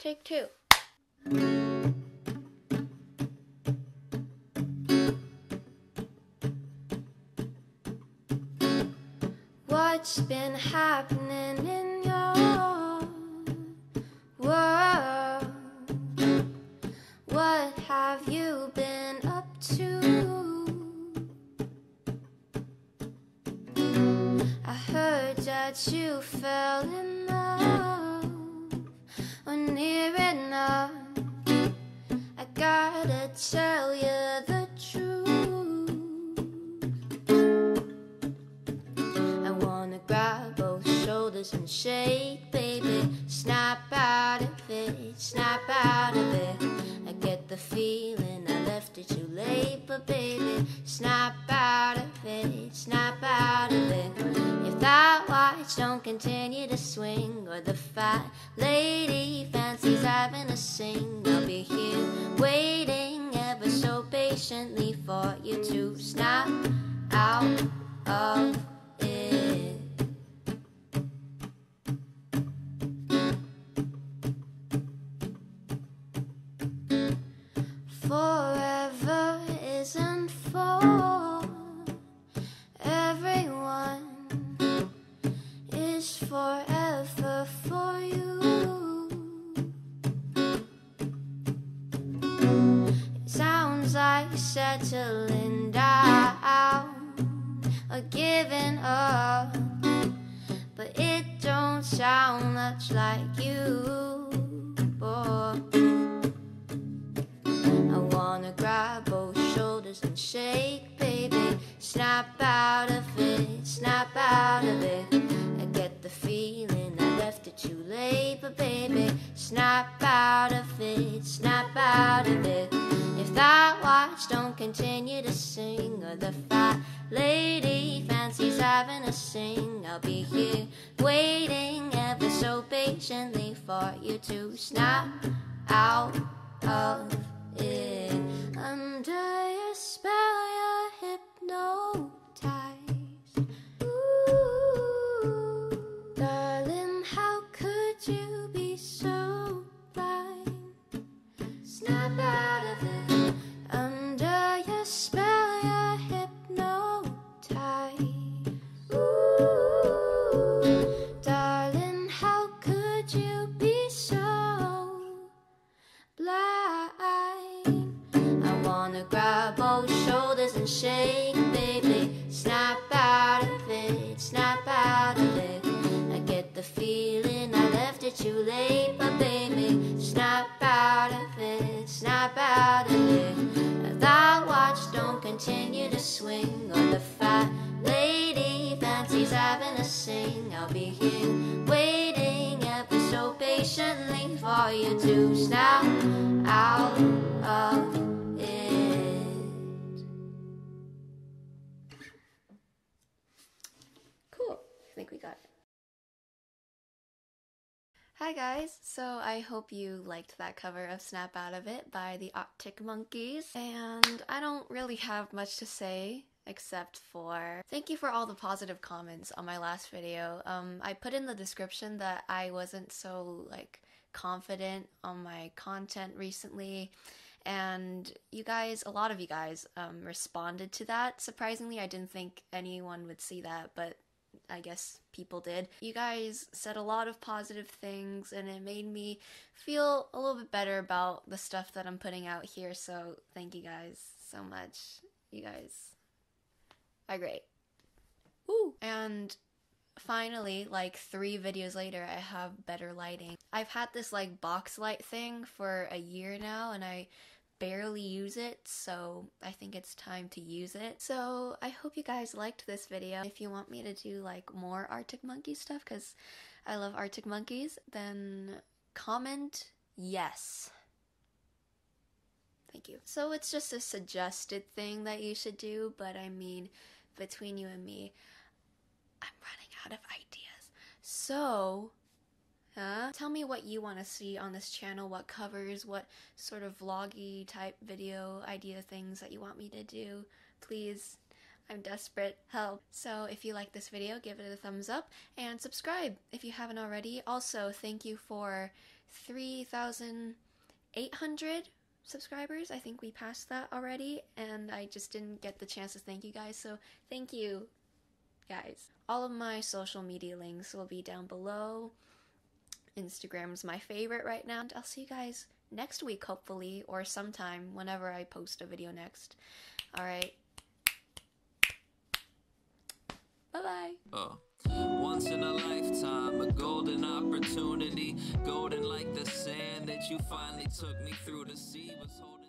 Take two. What's been happening in your world? What have you been up to? I heard that you fell in tell you the truth. I wanna grab both shoulders and shake, baby. Snap out of it, snap out of it. I get the feeling I left it too late, but baby, snap out of it, snap out of it. If that watch don't continue to swing, or the fat lady fancies having a sing, I'll be here waiting for you to snap out of sounds like settling down or giving up, but it don't sound much like you, boy. I wanna grab both shoulders and shake, baby. Snap out of it, snap out of it. I get the feeling I left it too late, but baby, snap out of it, snap out of it. If that continue to sing, or the fat lady fancies having a sing, I'll be here waiting ever so patiently for you to snap out of shake, baby. Snap out of it, snap out of it. I get the feeling I left it too late, but baby, snap out of it, snap out of it. That watch don't continue to swing, or the fat lady fancies having a sing. I'll be here waiting ever so patiently for you to snap Hi guys, so I hope you liked that cover of Snap Out of It by the Arctic Monkeys. And I don't really have much to say except for thank you for all the positive comments on my last video. Um, I put in the description that I wasn't so like confident on my content recently and you guys a lot of you guys um, responded to that surprisingly i didn't think anyone would see that but I guess people did. You guys said a lot of positive things, and it made me feel a little bit better about the stuff that I'm putting out here. So, thank you guys so much. You guys are great. Woo! And finally, like three videos later, I have better lighting. I've had this like box light thing for a year now, and I barely use it, so I think it's time to use it. So I hope you guys liked this video. If you want me to do like more Arctic Monkey stuff, because I love Arctic Monkeys, then comment yes. Thank you. So it's just a suggested thing that you should do, but I mean, between you and me, I'm running out of ideas. So, Tell me what you want to see on this channel, what covers, what sort of vloggy type video idea things that you want me to do. Please, I'm desperate. Help. So if you like this video, give it a thumbs up and subscribe if you haven't already. Also, thank you for 3,800 subscribers. I think we passed that already, and I just didn't get the chance to thank you guys. So, thank you, guys. All of my social media links will be down below. Instagram's my favorite right now. And I'll see you guys next week, hopefully, or sometime whenever I post a video next. Alright. Bye bye. Uh, once in a lifetime, a golden opportunity. Golden like the sand that you finally took me through sea was holding.